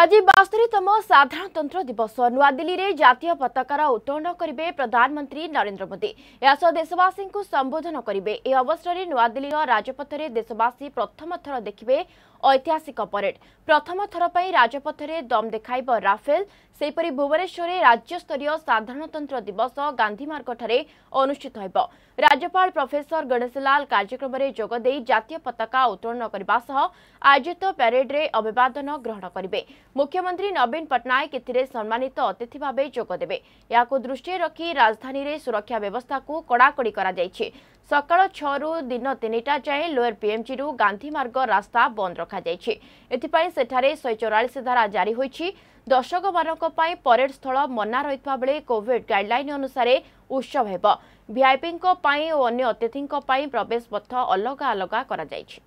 ଆଜି ବାସ୍ତରୀତମ ସାଧାରଣତନ୍ତ୍ର ଦିବସ ନୂଆଦିଲ୍ଲୀରେ ଜାତୀୟ ପତାକାର ଉତ୍ତୋଳନ କରିବେ ପ୍ରଧାନମନ୍ତ୍ରୀ ନରେନ୍ଦ୍ର ମୋଦି ଏହା ସହ ଦେଶବାସୀଙ୍କୁ ସମ୍ବୋଧନ କରିବେ ଏହି ଅବସରରେ ନୂଆଦିଲ୍ଲୀର ରାଜପଥରେ ଦେଶବାସୀ ପ୍ରଥମ ଥର ଦେଖିବେ ଐତିହାସିକ ପରେଡ୍ ପ୍ରଥମ ଥର ପାଇଁ ରାଜପଥରେ ଦମ୍ ଦେଖାଇବ ରାଫେଲ ସେହିପରି ଭୁବନେଶ୍ୱରରେ ରାଜ୍ୟସ୍ତରୀୟ ସାଧାରଣତନ୍ତ୍ର ଦିବସ ଗାନ୍ଧୀମାର୍ଗଠାରେ ଅନୁଷ୍ଠିତ ହେବ ରାଜ୍ୟପାଳ ପ୍ରଫେସର ଗଣେଶଲାଲ କାର୍ଯ୍ୟକ୍ରମରେ ଯୋଗଦେଇ ଜାତୀୟ ପତାକା ଉତ୍ତୋଳନ କରିବା ସହ ଆୟୋଜିତ ପ୍ୟାରେଡ୍ରେ ଅଭିବାଦନ ଗ୍ରହଣ କରିବେ ମୁଖ୍ୟମନ୍ତ୍ରୀ ନବୀନ ପଟ୍ଟନାୟକ ଏଥିରେ ସମ୍ମାନିତ ଅତିଥି ଭାବେ ଯୋଗଦେବେ ଏହାକୁ ଦୃଷ୍ଟିରେ ରଖି ରାଜଧାନୀରେ ସୁରକ୍ଷା ବ୍ୟବସ୍ଥାକୁ କଡ଼ାକଡ଼ି କରାଯାଇଛି ସକାଳ ଛଅରୁ ଦିନ ତିନିଟା ଯାଏଁ ଲୋୟର ପିଏମ୍ଜିରୁ ଗାନ୍ଧୀମାର୍ଗ ରାସ୍ତା ବନ୍ଦ ରଖାଯାଇଛି ଏଥିପାଇଁ ସେଠାରେ ଶହେ ଚଉରାଳିଶ ଧାରା ଜାରି ହୋଇଛି ଦର୍ଶକମାନଙ୍କ ପାଇଁ ପରେଡ୍ ସ୍ଥଳ ମନା ରହିଥିବା ବେଳେ କୋଭିଡ୍ ଗାଇଡ୍ଲାଇନ୍ ଅନୁସାରେ ଉତ୍ସବ ହେବ ଭିଆଇପିଙ୍କ ପାଇଁ ଓ ଅନ୍ୟ ଅତିଥିଙ୍କ ପାଇଁ ପ୍ରବେଶ ପଥ ଅଲଗା ଅଲଗା କରାଯାଇଛି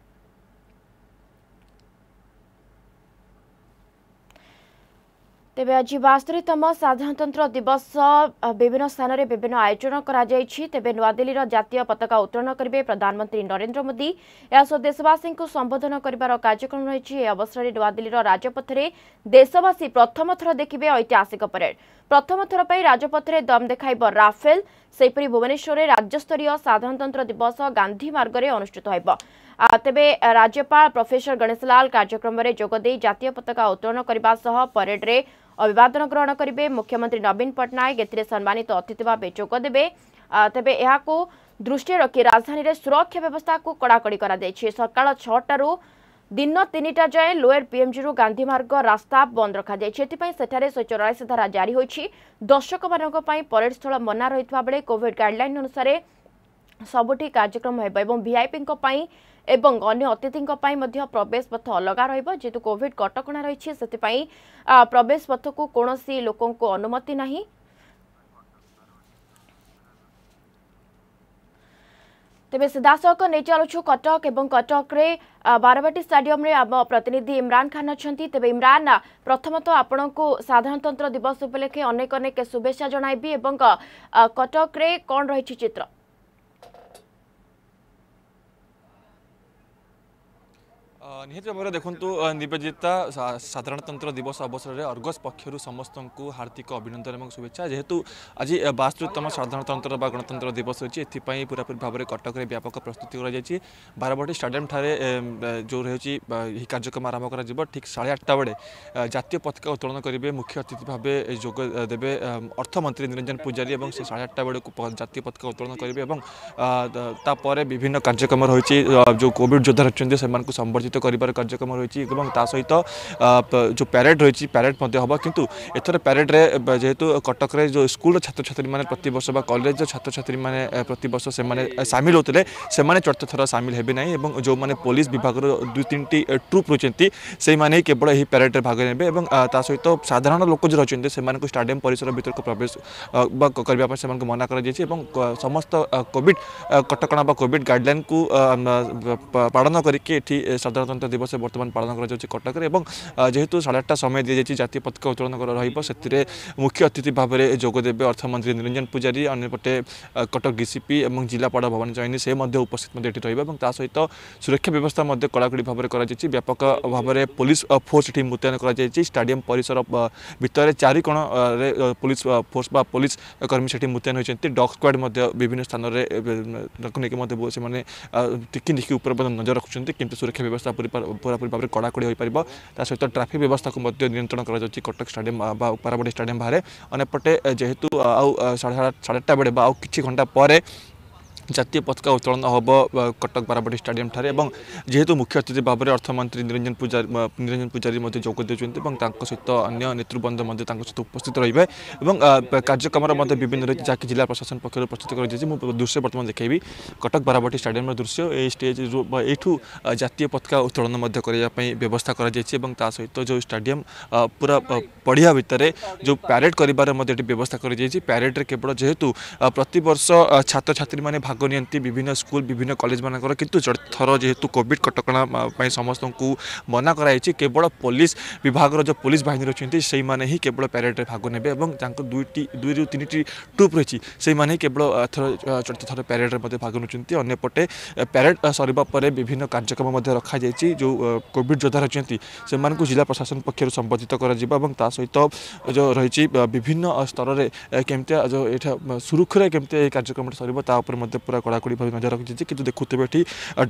ତେବେ ଆଜି ବାସ୍ତରୀତମ ସାଧାରଣତନ୍ତ୍ର ଦିବସ ବିଭିନ୍ନ ସ୍ଥାନରେ ବିଭିନ୍ନ ଆୟୋଜନ କରାଯାଇଛି ତେବେ ନୂଆଦିଲ୍ଲୀର ଜାତୀୟ ପତାକା ଉତ୍ତୋଳନ କରିବେ ପ୍ରଧାନମନ୍ତ୍ରୀ ନରେନ୍ଦ୍ର ମୋଦି ଏହାସହ ଦେଶବାସୀଙ୍କୁ ସମ୍ବୋଧନ କରିବାର କାର୍ଯ୍ୟକ୍ରମ ରହିଛି ଏହି ଅବସରରେ ନୂଆଦିଲ୍ଲୀର ରାଜପଥରେ ଦେଶବାସୀ ପ୍ରଥମ ଥର ଦେଖିବେ ଐତିହାସିକ ପରେଡ୍ ପ୍ରଥମ ଥର ପାଇଁ ରାଜପଥରେ ଦମ୍ ଦେଖାଇବ ରାଫେଲ ସେହିପରି ଭୁବନେଶ୍ୱରରେ ରାଜ୍ୟସ୍ତରୀୟ ସାଧାରଣତନ୍ତ୍ର ଦିବସ ଗାନ୍ଧି ମାର୍ଗରେ ଅନୁଷ୍ଠିତ ହେବ ତେବେ ରାଜ୍ୟପାଳ ପ୍ରଫେସର ଗଣେଶଲାଲ କାର୍ଯ୍ୟକ୍ରମରେ ଯୋଗଦେଇ ଜାତୀୟ ପତାକା ଉତ୍ତୋଳନ କରିବା ସହ ପରେଡ୍ରେ ଅଭିବାଦନ ଗ୍ରହଣ କରିବେ ମୁଖ୍ୟମନ୍ତ୍ରୀ ନବୀନ ପଟ୍ଟନାୟକ ଏଥିରେ ସମ୍ମାନିତ ଅତିଥି ଭାବେ ଯୋଗଦେବେ ତେବେ ଏହାକୁ ଦୃଷ୍ଟିରେ ରଖି ରାଜଧାନୀରେ ସୁରକ୍ଷା ବ୍ୟବସ୍ଥାକୁ କଡ଼ାକଡ଼ି କରାଯାଇଛି ସକାଳ ଛଅଟାରୁ ଦିନ ତିନିଟା ଯାଏଁ ଲୋୟର ପିଏମ୍ଜିରୁ ଗାନ୍ଧୀମାର୍ଗ ରାସ୍ତା ବନ୍ଦ ରଖାଯାଇଛି ଏଥିପାଇଁ ସେଠାରେ ଶହେ ଚଉରାଳିଶ ଧାରା ଜାରି ହୋଇଛି ଦର୍ଶକମାନଙ୍କ ପାଇଁ ପରେଡ୍ ସ୍ଥଳ ମନା ରହିଥିବା ବେଳେ କୋଭିଡ୍ ଗାଇଡ୍ଲାଇନ୍ ଅନୁସାରେ ସବୁଠି କାର୍ଯ୍ୟକ୍ରମ ହେବ ଏବଂ ଭିଆଇପିଙ୍କ ପାଇଁ ଏବଂ ଅନ୍ୟ ଅତିଥିଙ୍କ ପାଇଁ ମଧ୍ୟ ପ୍ରବେଶ ପଥ ଅଲଗା ରହିବ ଯେହେତୁ କୋଭିଡ୍ କଟକଣା ରହିଛି ସେଥିପାଇଁ ପ୍ରବେଶ ପଥକୁ କୌଣସି ଲୋକଙ୍କୁ ଅନୁମତି ନାହିଁ ତେବେ ସିଧାସଳଖ ନେଇ ଚାଲୁଛୁ କଟକ ଏବଂ କଟକରେ ବାରବାଟୀ ଷ୍ଟାଡିୟମ୍ରେ ଆମ ପ୍ରତିନିଧି ଇମ୍ରାନ ଖାନ୍ ଅଛନ୍ତି ତେବେ ଇମ୍ରାନ ପ୍ରଥମତଃ ଆପଣଙ୍କୁ ସାଧାରଣତନ୍ତ୍ର ଦିବସ ଉପଲକ୍ଷେ ଅନେକ ଅନେକ ଶୁଭେଚ୍ଛା ଜଣାଇବି ଏବଂ କଟକରେ କ'ଣ ରହିଛି ଚିତ୍ର ନିହାତି ଭାବରେ ଦେଖନ୍ତୁ ନିବେଦିତା ସାଧାରଣତନ୍ତ୍ର ଦିବସ ଅବସରରେ ଅର୍ଗସ୍ ପକ୍ଷରୁ ସମସ୍ତଙ୍କୁ ହାର୍ଦ୍ଦିକ ଅଭିନନ୍ଦନ ଏବଂ ଶୁଭେଚ୍ଛା ଯେହେତୁ ଆଜି ବାସ୍ତୁତମ ସାଧାରଣତନ୍ତ୍ର ବା ଗଣତନ୍ତ୍ର ଦିବସ ହୋଇଛି ଏଥିପାଇଁ ପୁରାପୁରି ଭାବରେ କଟକରେ ବ୍ୟାପକ ପ୍ରସ୍ତୁତି କରାଯାଇଛି ବାରବାଟୀ ଷ୍ଟାଡିୟମ୍ଠାରେ ଯେଉଁ ରହୁଛି ଏହି କାର୍ଯ୍ୟକ୍ରମ ଆରମ୍ଭ କରାଯିବ ଠିକ୍ ସାଢ଼େ ଆଠଟା ବେଳେ ଜାତୀୟ ପତାକା ଉତ୍ତୋଳନ କରିବେ ମୁଖ୍ୟ ଅତିଥି ଭାବେ ଯୋଗ ଦେବେ ଅର୍ଥମନ୍ତ୍ରୀ ନିରଞ୍ଜନ ପୂଜାରୀ ଏବଂ ସେ ସାଢ଼େ ଆଠଟା ବେଳକୁ ଜାତୀୟ ପତାକା ଉତ୍ତୋଳନ କରିବେ ଏବଂ ତାପରେ ବିଭିନ୍ନ କାର୍ଯ୍ୟକ୍ରମ ରହିଛି ଯେଉଁ କୋଭିଡ଼ ଯୋଦ୍ଧା ରହିଛନ୍ତି ସେମାନଙ୍କୁ ସମ୍ବର୍ଦ୍ଧିତ আয়োজিত করিবার কার্যক্রম রয়েছে এবং তা সহিত যে প্যারেড রয়েছে প্যারেড হব কিন্তু এথর প্যারেড্রে যেহেতু কটকরে যে স্কুল ছাত্রছাত্রী মানে প্রতবর্ষ বা কলেজ ছাত্রছাত্রী মানে প্রতবর্ষ সে সামিল হতে সে চতুর্থ থর সামিল হবে না এবং যে পুলিশ বিভাগর দুই তিনটি ট্রুপ রয়েছে সেই মানে কেবল এই প্যারেড্রে ভাগ নেবে এবং তা সহিত সাধারণ লোক যে রয়েছে সে স্টাডিয়াম পরিসর ভিতরক প্রবেশ বা করা সে মনা করা যাই এবং সমস্ত কোভিড কটকা বা কোভিড গাইডলাইন কু পালন করি এটি সাধারণ প্রজাতন্ত্র দিবস বর্তমান পালন করা যাচ্ছে কটকরে এবং যেহেতু সাড়ে আটটা সময় দিয়ে যাচ্ছে জাতীয় পতাকা উত্তোলন করা রহব সেতিরে মুখ্য অতিথি ভাবে যোগ দেবে অর্থমন্ত্রী নিরঞ্জন পূজারী অন্যপটে কটক ডিসিপি এবং জেলাপাড়া ভবানী চয়নী সে মধ্যে উপস্থিত মধ্যে এটি রহবে এবং তা সহ সুরক্ষা ব্যবস্থা মধ্যে কড়াকড়ি ভাবে করা যাচ্ছে ব্যাপক ভাবে পুলিশ ফোর্স এটি মুতয়ন করা যাচ্ছে স্টাডিয়াম পরিসর ভিতরে চারিকোণ পুলিশ ফোর্স বা পুলিশ কর্মী সেটি মুতয়ন হয়েছেন ডগ স্কোয়াড মধ্যে বিভিন্ন স্থানের তাকে নেই সে টিকি নিকি উপরে নজর রাখুন কিন্তু সুরক্ষা ব্যবস্থা পুরাপুরি পুরাপুরি ভাবে কড়াকড়ি হয়েপার তা সহিত ট্রাফিক ব্যবস্থাকে নিয়ন্ত্রণ করা যাচ্ছে কটক স্টাডিয়াম বা ପାରାପଡ଼ି ଷ୍ଟାଡିୟମ୍ ବାହାରେ ଅନ୍ୟପଟେ ଯେହେତୁ ଆଉ ସାଢ଼େ ସାଢ଼େ ଚାରିଟା ବେଳେ ବା ଆଉ କିଛି ଘଣ୍ଟା ପରେ জাতীয় পতাকা উত্তোলন হব কটক বারবাটী স্টাডিয়ামঠারে এবং যেহেতু মুখ্য অতিথি ভাবে অর্থমন্ত্রী নিরঞ্জন পূজারী নিরঞ্জন পূজারী মধ্যে যোগ দেওয়া এবং তাঁর সহিত অন্য নেতৃবৃন্দ মধ্যে তাঙ্ক সহিত উপস্থিত রহবে এবং কার্যক্রমর মধ্যে বিভিন্ন রয়েছে যাকে জেলা প্রশাসন পক্ষ প্রস্তুত করা হয়েছে মু দৃশ্য বর্তমানে দেখাইবি কটক বারবাটী স্টাডিয়ামের দৃশ্য এই স্টেজ এইঠু জাতীয় পতাকা উত্তোলন করা ব্যবস্থা করা যাইছে এবং তা সহ যে স্টাডিয়াম পুরা পড়িয়া ভিতরে যে প্যারেড করবার মধ্যে এটি ব্যবস্থা করা যাইছে প্যারেডে কেবল যেহেতু প্রত্যেক প্রতবর্ষ ছাত্রছাত্রী মানে ভাগ ଭାଗ ନିଅନ୍ତି ବିଭିନ୍ନ ସ୍କୁଲ ବିଭିନ୍ନ କଲେଜମାନଙ୍କର କିନ୍ତୁ ଥର ଯେହେତୁ କୋଭିଡ଼ କଟକଣା ପାଇଁ ସମସ୍ତଙ୍କୁ ମନା କରାଯାଇଛି କେବଳ ପୋଲିସ ବିଭାଗର ଯେଉଁ ପୋଲିସ ବାହିନୀ ଅଛନ୍ତି ସେଇମାନେ ହିଁ କେବଳ ପ୍ୟାରେଡ଼ରେ ଭାଗ ନେବେ ଏବଂ ତାଙ୍କ ଦୁଇଟି ଦୁଇରୁ ତିନିଟି ଟ୍ରୁପ୍ ରହିଛି ସେଇମାନେ ହିଁ କେବଳ ଥର ଚଳିତ ଥର ପ୍ୟାରେଡ଼ରେ ମଧ୍ୟ ଭାଗ ନେଉଛନ୍ତି ଅନ୍ୟପଟେ ପ୍ୟାରେଡ଼ ସରିବା ପରେ ବିଭିନ୍ନ କାର୍ଯ୍ୟକ୍ରମ ମଧ୍ୟ ରଖାଯାଇଛି ଯେଉଁ କୋଭିଡ଼ ଯୋଦ୍ଧା ରହିଛନ୍ତି ସେମାନଙ୍କୁ ଜିଲ୍ଲା ପ୍ରଶାସନ ପକ୍ଷରୁ ସମ୍ବୋଧିତ କରାଯିବ ଏବଂ ତା ସହିତ ଯେଉଁ ରହିଛି ବିଭିନ୍ନ ସ୍ତରରେ କେମିତି ଯେଉଁ ଏଇଟା ସୁରୁଖୁରୁରେ କେମିତି এই কার্যক্রমটা সরব তা উপরে মধ্যে কড়াকড়ি ভাবে নজর ନଜର যে কিন্তু ଦେଖୁଥିବେ এটি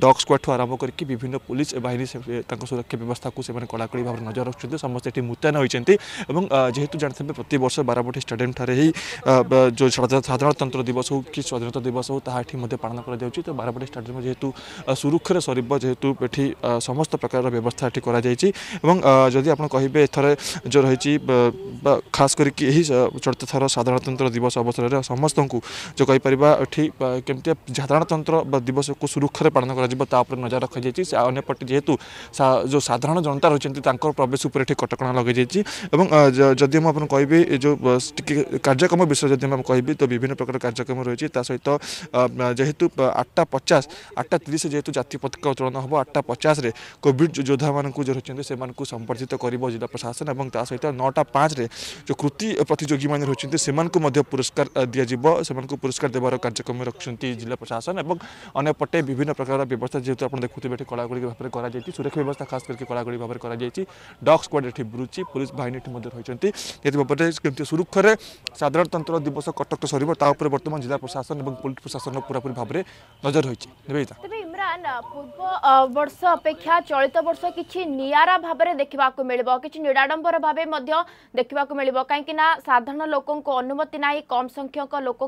ডগ ସ୍କ୍ୱାଡ଼ଠୁ আরম্ভ করি বিভিন্ন পুলিশ বাহিনী তাঁর সুরক্ষা ব্যবস্থা সে কড়াকড়ি ভাবে নজর রাখছেন সমস্ত এটি মুতায়ন হয়েছেন এবং যেহেতু জাঁথিবে প্রতি বর্ষ বারবাটী স্টাডিয়াম ঠারে হি সাধারণতন্ত্র দিবস হোক কি স্বাধীনতা দিবস হোক তাহা এটি মধ্যে পালন করা যাচ্ছে তো বারবটি স্টাডিয়াম যেহেতু সুরক্ষার সরব যেহেতু এটি সমস্ত প্রকার ব্যবস্থা এটি করা যাই এবং যদি আপনার কহবে এথরে যে রয়েছে খাস করি এই চলতে থর সাধারণতন্ত্র দিবস অবসরের সমস্ত যে কইপার এটি साधारणतंत्र दिवस को सुरक्षा पालन होपर नजर रखी जाए अंपटे जेहतु जो साधारण जनता रही प्रवेश कटक लगे जदि मुझे कह कार्यक्रम विषय जब कह तो विभिन्न प्रकार कार्यक्रम रही सहित जेहेतु आठटा पचास आठटा तीस जेहतु जी पता उत्तोलन हम आठटा पचास कॉविड योद्धा मानक जो रही से संबर्धित कर जिला प्रशासन और सहित नौटा पाँच जो कृति प्रतिजोगी मैंने रही पुरस्कार दिज्व से पुरस्कार देवार कार्यक्रम रखी जिला प्रशासन और अनेपटे विभिन्न प्रकार व्यवस्था जेहतु आप देखुए कलागुड़ी भाव में सुरक्षा व्यवस्था खास करके कलागुड़ी भाव में डग स्क्वाड ये बुलू पुलिस बाहन ये रही सुरक्षा साधारणतंत्र दिवस कटक तो सर तापर बर्तमान जिला प्रशासन और पुलिस प्रशासन पूरापूरी भाव में नजर रही निवेदिता पूर्व वर्ष अपेक्षा चलित बर्ष किसी निरा भाव में देखा मिले किसी निराडम्बर भाव देखा मिले कहीं साधारण लोक अनुमति ना कम संख्यक लोक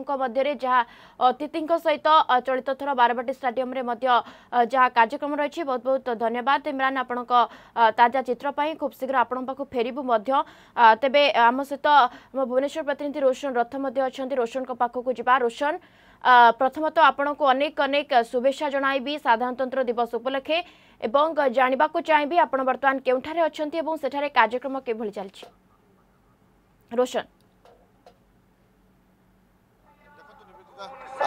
अतिथि सहित ସହିତ ଚଳିତ ଥର ବାରବାଟୀ ଷ୍ଟାଡିୟମରେ ମଧ୍ୟ ଯାହା କାର୍ଯ୍ୟକ୍ରମ ରହିଛି ବହୁତ ବହୁତ ଧନ୍ୟବାଦ ଇମ୍ରାନ ଆପଣଙ୍କ ତାଜା ଚିତ୍ର ପାଇଁ ଖୁବ୍ ଶୀଘ୍ର ଆପଣଙ୍କ ପାଖକୁ ଫେରିବୁ ମଧ୍ୟ ତେବେ ଆମ ସହିତ ଆମ ଭୁବନେଶ୍ୱର ପ୍ରତିନିଧି ରୋଶନ ରଥ ମଧ୍ୟ ଅଛନ୍ତି ରୋଶନଙ୍କ ପାଖକୁ ଯିବା ରୋଶନ ପ୍ରଥମତଃ ଆପଣଙ୍କୁ ଅନେକ ଅନେକ ଶୁଭେଚ୍ଛା ଜଣାଇବି ସାଧାରଣତନ୍ତ୍ର ଦିବସ ଉପଲକ୍ଷେ ଏବଂ ଜାଣିବାକୁ ଚାହିଁବି ଆପଣ ବର୍ତ୍ତମାନ କେଉଁଠାରେ ଅଛନ୍ତି ଏବଂ ସେଠାରେ କାର୍ଯ୍ୟକ୍ରମ କିଭଳି ଚାଲିଛି ରୋଶନ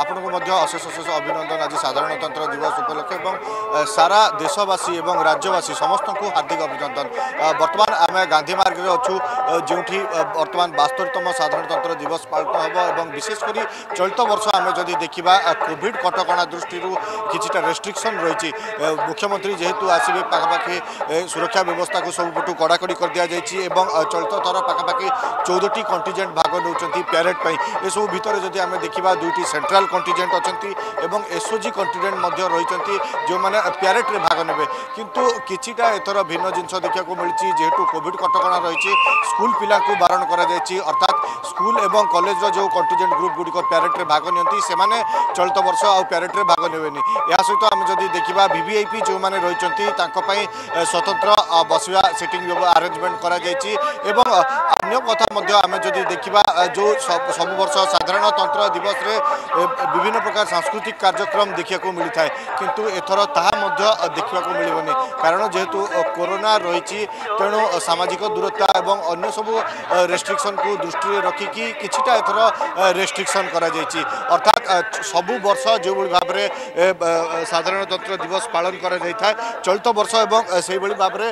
ଆପଣଙ୍କୁ ମଧ୍ୟ ଅଶେଷ ଅଶେଷ ଅଭିନନ୍ଦନ ଆଜି ସାଧାରଣତନ୍ତ୍ର ଦିବସ ଉପଲକ୍ଷେ ଏବଂ ସାରା ଦେଶବାସୀ ଏବଂ ରାଜ୍ୟବାସୀ ସମସ୍ତଙ୍କୁ ହାର୍ଦ୍ଦିକ ଅଭିନନ୍ଦନ ବର୍ତ୍ତମାନ ଆମେ ଗାନ୍ଧୀ ମାର୍ଗରେ ଅଛୁ ଯେଉଁଠି ବର୍ତ୍ତମାନ ବାସ୍ତରୀତମ ସାଧାରଣତନ୍ତ୍ର ଦିବସ ପାଳିତ ହେବ ଏବଂ ବିଶେଷ କରି ଚଳିତ ବର୍ଷ ଆମେ ଯଦି ଦେଖିବା କୋଭିଡ଼ କଟକଣା ଦୃଷ୍ଟିରୁ କିଛିଟା ରେଷ୍ଟ୍ରିକ୍ସନ୍ ରହିଛି ମୁଖ୍ୟମନ୍ତ୍ରୀ ଯେହେତୁ ଆସିବେ ପାଖାପାଖି ସୁରକ୍ଷା ବ୍ୟବସ୍ଥାକୁ ସବୁପଟୁ କଡ଼ାକଡ଼ି କରିଦିଆଯାଇଛି ଏବଂ ଚଳିତ ଥର ପାଖାପାଖି ଚଉଦଟି କଣ୍ଟିଜେଣ୍ଟ ଭାଗ ନେଉଛନ୍ତି ପ୍ୟାରେଡ଼ ପାଇଁ ଏସବୁ ଭିତରେ ଯଦି ଆମେ ଦେଖିବା ଦୁଇଟି ସେଣ୍ଟ୍ରାଲ কন্টিজেন্ট অনেক এবং এসওজি কন্টিজেন্ট রয়েছেন যে প্যারেট্রে ভাগ নেবে কিন্তু কিছুটা এথর ভিন্ন জিনিস দেখা মিছে যেহেতু কোভিড কটকা রয়েছে স্কুল পিলা বারণ করা যাই অর্থাৎ স্কুল এবং কলেজর যে কন্টিজেন্ট গ্রুপ গুড়ি প্যারেট্রে ভাগ নিয়ে সে চলিত বর্ষ আ্যারেট্রে ভাগ নেবে ଏହା ସହିତ ଆମେ ଯଦି ଦେଖିବା ଭିଭିଆଇପି ଯେଉଁମାନେ ରହିଛନ୍ତି ତାଙ୍କ ପାଇଁ ସ୍ୱତନ୍ତ୍ର ବସିବା ସିଟିଂ ଆରେଞ୍ଜମେଣ୍ଟ କରାଯାଇଛି ଏବଂ ଅନ୍ୟ କଥା ମଧ୍ୟ ଆମେ ଯଦି ଦେଖିବା ଯେଉଁ ସବୁ ବର୍ଷ ସାଧାରଣତନ୍ତ୍ର ଦିବସରେ विभिन्न प्रकार सांस्कृतिक कार्यक्रम देखा मिली थाए कि एथर ता देखा मिलवनी कारण जेहेतु कोरोना रही तेणु सामाजिक दूरता और अन्य सब रेस्ट्रिक्शन को दृष्टि रखिकी कि एथर रेस्ट्रिक्शन करा अर्थात সবু বর্ষ যেভাবে ভাবে সাধারণতন্ত্র দিবস পালন করা যাই চলিত বর্ষ এবং সেইভাবে ভাবে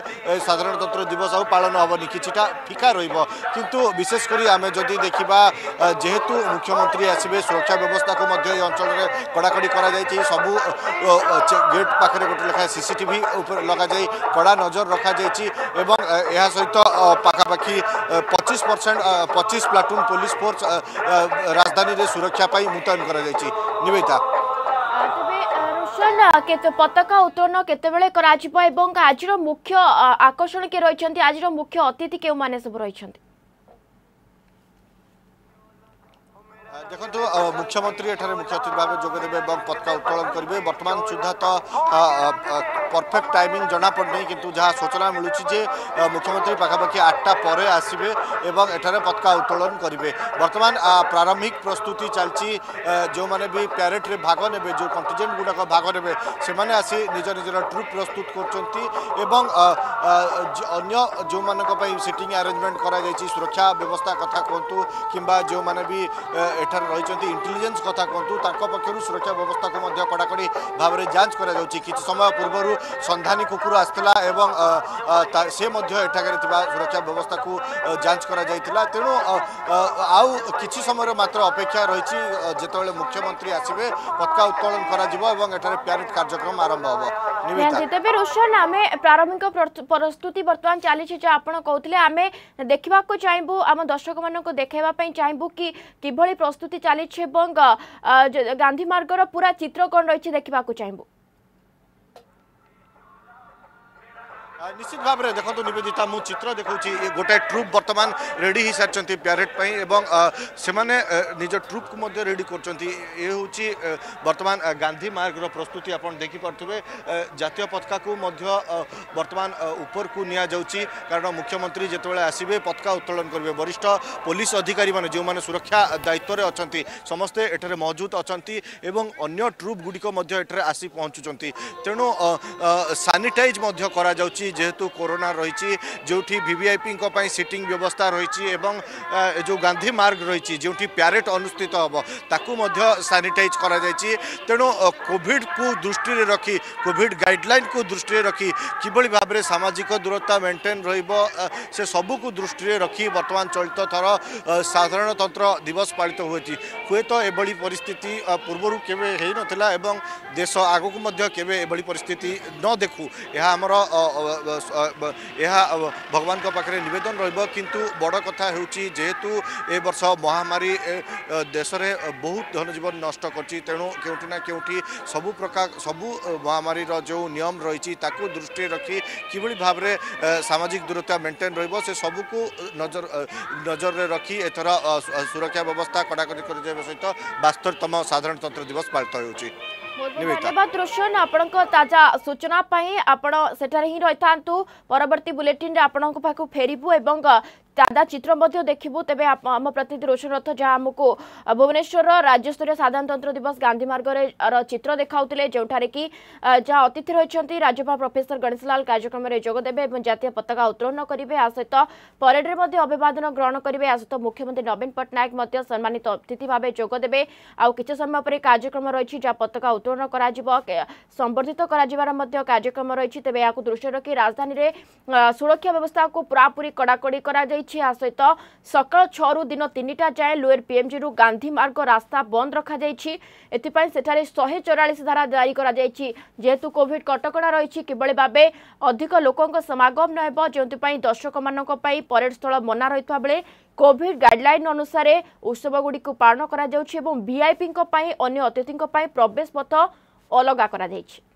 সাধারণতন্ত্র দিবস আপ পালন হবনি কিছুটা ফিকা রহব কিন্তু বিশেষ করে আমি যদি দেখা যেহেতু মুখ্যমন্ত্রী আসবে সুরক্ষা ব্যবস্থাকে মধ্যে এই অঞ্চলের কড়াকড়ি করা যাই সবু গেট পাখে গোটে লেখা সিসিটিভি উপরে লগাযাই কড়া নজর রখা যাই এবং এর পাখাপাখি পঁচিশ পরসেন্ট পঁচিশ প্লাটুন পুলিশ ফোর্স রাজধানীর সুরক্ষা মুতয়ন করা କରାଯାଇଛି ନିବେଦିତା রোশন পতাকা উত্তোলন কেতবে করা এবং আজির মুখ্য আকর্ষণ কে রয়েছেন আজির মুখ্য অতিথি কেউ মানে সব রয়েছেন দেখন্তু মুখ্যমন্ত্রী এখানে মুখ্য অতিথি ভাবে যোগদেবে এবং পতাকা উত্তোলন করবে বর্তমান সুদ্ধা তো परफेक्ट टाइमिंग जनापड़ना कितु जहाँ सूचना मिलूँ जे मुख्यमंत्री पखापाखि आठटा पर आसवे और एठार पताका उत्तोलन करेंगे बर्तमान प्रारंभिक प्रस्तुति चलती जो मैंने भी प्यारेड्रे भाग ने जो कंटिजेट गुड़ाक भाग ने से आसी निज निजर ट्रुप प्रस्तुत कर जो सिटिंग आरेजमेंट कर সুরক্ষা ব্যবস্থা কথা কুহতু কিংবা যে বি এঠার রয়েছেন ইন্টেলিজেন্স কথা কুহতু তাঁর পক্ষ সুরক্ষা ব্যবস্থা কড়াকড়ি ভাবে যাঞ্চ করা যাচ্ছে কিছু সময় পূর্বর সন্ধানী কুকুর আসছিলা এবং সে মধ্য এঠাকারে সুরক্ষা ব্যবস্থা যাঞ্চ করা যাই তেমন আউ কিছু সময় মাত্র অপেক্ষা রয়েছে যেত মুখ্যমন্ত্রী আসবে পতাকা উত্তোলন করা এবং এখানে প্যারেড কার্যক্রম আরম্ভ হব ତେବେ ରୋଶନ ଆମେ ପ୍ରାରମ୍ଭିକ ପ୍ରସ୍ତୁତି ବର୍ତ୍ତମାନ ଚାଲିଛି ଯାହା ଆପଣ କହୁଥିଲେ ଆମେ ଦେଖିବାକୁ ଚାହିଁବୁ ଆମ ଦର୍ଶକମାନଙ୍କୁ ଦେଖାଇବା ପାଇଁ ଚାହିଁବୁ କି କିଭଳି ପ୍ରସ୍ତୁତି ଚାଲିଛି ଏବଂ ଗାନ୍ଧୀ ମାର୍ଗର ପୁରା ଚିତ୍ର କ'ଣ ରହିଛି ଦେଖିବାକୁ ଚାହିଁବୁ নিশ্চিত ভাবে দেখুন নিবেদিতা মু চিত্র দেখছি গোটে ট্রুপ বর্তমান রেডি হয়ে সারিছেন প্যারেড পাই এবং সে নিজ ট্রুপ কু রেডি করছেন এ হচ্ছে বর্তমান গান্ধী মার্গর প্রস্তুতি আপনার দেখিপারে জাতীয় পতাকা কু বর্তমান উপরকু নিয়া যাচ্ছি কারণ মুখ্যমন্ত্রী যেতবে আসবে পতাকা উত্তোলন করবে বরিষ্ঠ পুলিশ অধিকারী মানে যে সুরক্ষা দায়িত্বরে অনেক সমস্তে এখানে মজুদ অনেক এবং অন্য ট্রুপ গুড়ি এখানে আসি পৌঁছুচ্ছেন তেণু স্যানিটাইজ করা যাচ্ছে যেহেতু করোনা রয়েছে যেটি ভিভিআইপি সিটিং ব্যবস্থা রয়েছে এবং যে গান্ধী মার্গ রয়েছে যেটি প্যারেড অনুষ্ঠিত হব তাকে স্যানিটাইজ করা যাই তেণু কোভিড কু দৃষ্টি রাখি কোভিড গাইডলাইন কু দৃষ্টি রাখি কিভাবে ভাবে সামাজিক দূরতা মেন্টেন রহব সে সবুকু দৃষ্টি রাখি বর্তমান চলিত থর সাধারণতন্ত্র দিবস পালিত হয়েছে হুয়েত এভাবে পরিস্থিতি পূর্বর কেবে হয়ে নথিলা এবং দেশ আগুক কেবে এভাবে পরিস্থিতি ন দেখু ଏହା ଆମର ଏହା ଭଗବାନଙ୍କ ପାଖରେ ନିବେଦନ ରହିବ କିନ୍ତୁ ବଡ଼ କଥା ହେଉଛି ଯେହେତୁ ଏ ବର୍ଷ ମହାମାରୀ ଦେଶରେ ବହୁତ ଧନଜୀବନ ନଷ୍ଟ କରିଛି ତେଣୁ କେଉଁଠି ନା କେଉଁଠି ସବୁ ପ୍ରକାର ସବୁ ମହାମାରୀର ଯେଉଁ ନିୟମ ରହିଛି ତାକୁ ଦୃଷ୍ଟିରେ ରଖି କିଭଳି ଭାବରେ ସାମାଜିକ ଦୂରତା ମେଣ୍ଟେନ୍ ରହିବ ସେ ସବୁକୁ ନଜର ନଜରରେ ରଖି ଏଥର ସୁରକ୍ଷା ବ୍ୟବସ୍ଥା କଡ଼ାକଡ଼ି କରାଯିବା ସହିତ ବାସ୍ତରତମ ସାଧାରଣତନ୍ତ୍ର ଦିବସ ପାଳିତ ହେଉଛି ধন্যবাদ রোশন আপনার তাজা সূচনা আপনার সেঠার হি রয়ে পরবর্তী বুলেটিন আপনার পাখ ফেরবু এবং তাজা চিত্র মধ্যে দেখিবু তেবে আম প্রতিনিধি রোশন রথ যা আমি ভুবনেশ্বর রাজ্যস্তরীয় সাধারণতন্ত্র দিবস গান্ধী মার্গরে চিত্র দেখাউলে যেঠারে কি যা অতিথি রয়েছেন রাজ্যপাল প্রফেসর গণেশলাল কার্যক্রমে যোগদেবে এবং জাতীয় পতাকা উত্তোলন করবে আ সহিত পরেডে মধ্যে অভিবাদন গ্রহণ করবে আ সহিত মুখ্যমন্ত্রী নবীন পট্টনাক মধ্যে সম্মানিত অতিথি ভাবে যোগদেবে আছে সময় পরে কার্যক্রম রয়েছে যা পতাকা উত্তোলন করা সম্বর্ধিত করা কার্যক্রম রয়েছে তবে এখন দৃষ্টি রাখি রাজধানী সুরক্ষা ব্যবস্থা পুরাপুরি কড়াকড়ি করা যাই ରହିଛି ଏହା ସହିତ ସକାଳ ଛଅରୁ ଦିନ ତିନିଟା ଯାଏଁ ଲୋୟର ପିଏମ୍ଜିରୁ ଗାନ୍ଧୀ ମାର୍ଗ ରାସ୍ତା ବନ୍ଦ ରଖାଯାଇଛି ଏଥିପାଇଁ ସେଠାରେ ଶହେ ଚଉରାଳିଶ ଧାରା ଜାରି କରାଯାଇଛି ଯେହେତୁ କୋଭିଡ୍ କଟକଣା ରହିଛି କିଭଳି ଭାବେ ଅଧିକ ଲୋକଙ୍କ ସମାଗମ ନ ହେବ ଯେଉଁଥିପାଇଁ ଦର୍ଶକମାନଙ୍କ ପାଇଁ ପରେଡ଼ ସ୍ଥଳ ମନା ରହିଥିବା ବେଳେ কোভিড গাইডলাইন অনুসারে উৎসবগুড়ি পালন করা যাচ্ছে এবং ପାଇଁ ଅନ୍ୟ ଅତିଥିଙ୍କ ପାଇଁ ପ୍ରବେଶ ପଥ ଅଲଗା କରାଯାଇଛି